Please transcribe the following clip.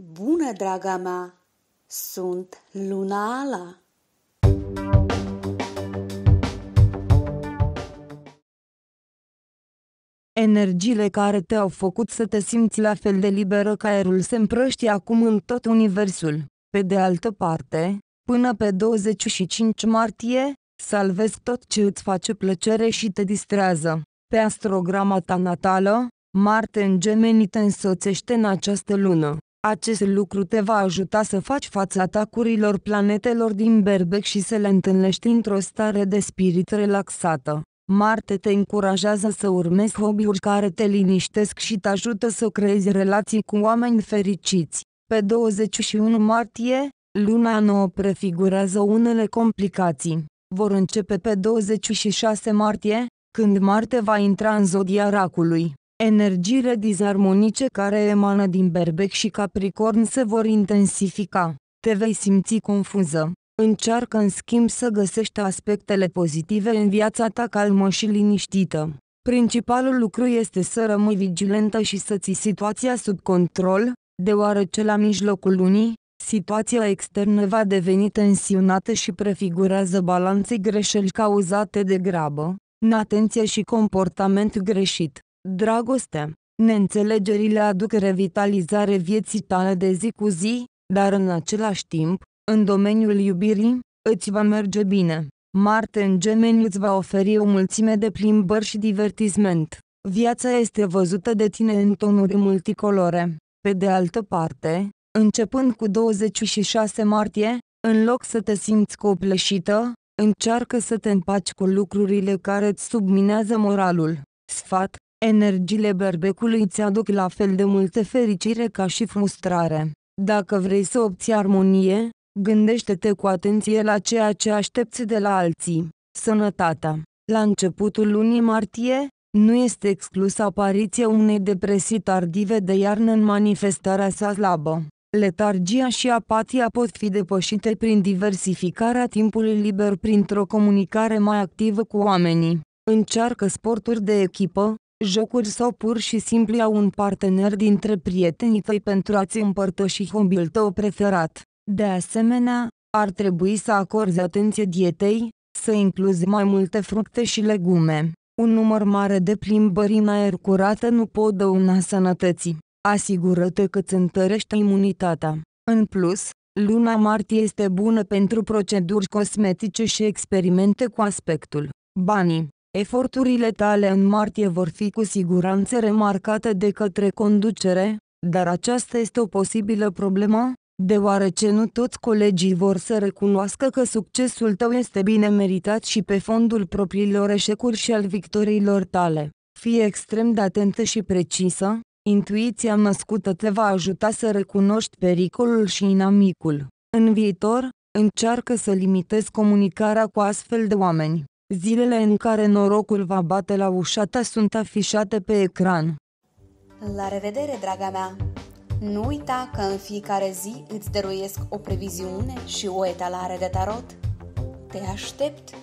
Bună, draga mea! Sunt Luna Ala. Energiile care te-au făcut să te simți la fel de liberă ca aerul se împrăștie acum în tot universul. Pe de altă parte, până pe 25 martie, salvezi tot ce îți face plăcere și te distrează. Pe astrograma ta natală, Marte în Gemeni te însoțește în această lună. Acest lucru te va ajuta să faci față atacurilor planetelor din berbec și să le întâlnești într-o stare de spirit relaxată. Marte te încurajează să urmezi hobby-uri care te liniștesc și te ajută să creezi relații cu oameni fericiți. Pe 21 martie, luna nouă prefigurează unele complicații. Vor începe pe 26 martie, când Marte va intra în zodia racului. Energiile dizarmonice care emană din Berbec și Capricorn se vor intensifica. Te vei simți confuză. Încearcă în schimb să găsești aspectele pozitive în viața ta calmă și liniștită. Principalul lucru este să rămâi vigilentă și să ții situația sub control, deoarece la mijlocul lunii, situația externă va deveni tensionată și prefigurează balanțe greșeli cauzate de grabă, neatenție și comportament greșit. Dragoste. Neînțelegerile aduc revitalizare vieții tale de zi cu zi, dar în același timp, în domeniul iubirii, îți va merge bine. Marte în gemeni îți va oferi o mulțime de plimbări și divertisment. Viața este văzută de tine în tonuri multicolore. Pe de altă parte, începând cu 26 martie, în loc să te simți copleșită, încearcă să te împaci cu lucrurile care îți subminează moralul. Sfat, Energiile berbecului îți aduc la fel de multe fericire ca și frustrare. Dacă vrei să obții armonie, gândește-te cu atenție la ceea ce aștepți de la alții. Sănătatea. La începutul lunii martie, nu este exclusă apariția unei depresii tardive de iarnă în manifestarea sa slabă. Letargia și apatia pot fi depășite prin diversificarea timpului liber printr-o comunicare mai activă cu oamenii. Încearcă sporturi de echipă, jocuri sau pur și simplu au un partener dintre prietenii tăi pentru a-ți împărtăși hobby-ul tău preferat. De asemenea, ar trebui să acorzi atenție dietei, să incluzi mai multe fructe și legume. Un număr mare de plimbări în aer curat nu pot dăuna sănătății. Asigură-te că îți întărește imunitatea. În plus, luna martie este bună pentru proceduri cosmetice și experimente cu aspectul. Banii Eforturile tale în martie vor fi cu siguranță remarcate de către conducere, dar aceasta este o posibilă problemă, deoarece nu toți colegii vor să recunoască că succesul tău este bine meritat și pe fondul propriilor eșecuri și al victoriilor tale. Fii extrem de atentă și precisă, intuiția născută te va ajuta să recunoști pericolul și inamicul. În viitor, încearcă să limitezi comunicarea cu astfel de oameni. Zilele în care norocul va bate la ușa ta sunt afișate pe ecran. La revedere, draga mea! Nu uita că în fiecare zi îți dăruiesc o previziune și o etalare de tarot. Te aștept!